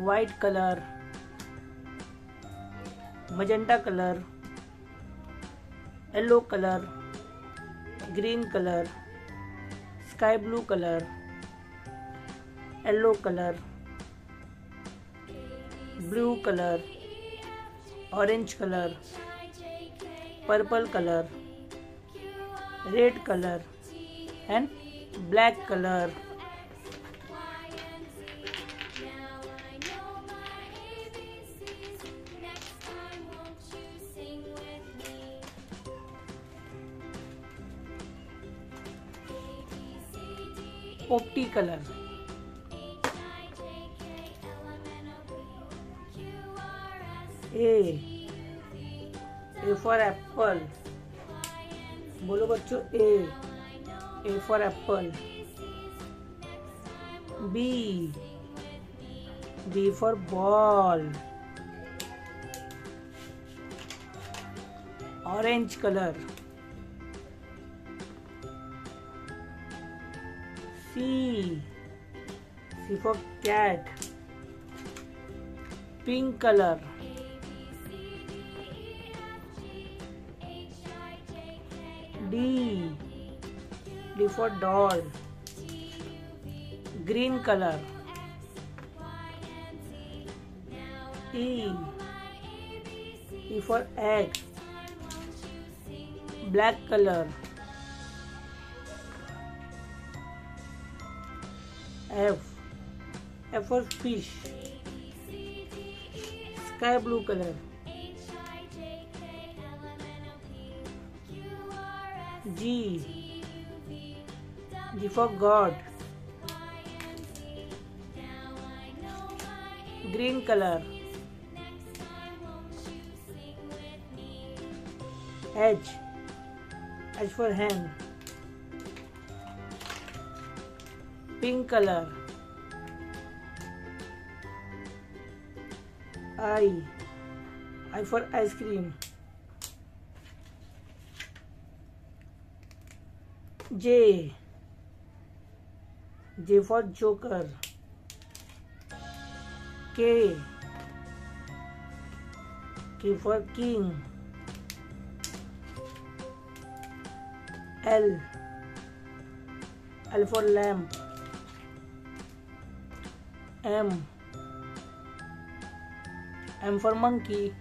White colour, magenta colour, yellow colour, green colour, sky blue colour, yellow colour, blue colour, orange colour, purple colour, red colour, and black colour. पोपटी colour. A A for apple बोलो बच्चों A A for apple B B for ball orange colour C. C for cat. Pink color. D. D for doll. Green color. E. E for egg. Black color. F. F for fish. Sky blue color. G. G for God. Green color. H. H for hen. Pink color. I I for ice cream. J. J for joker. K. K for king. L. L for lamp M. M for monkey.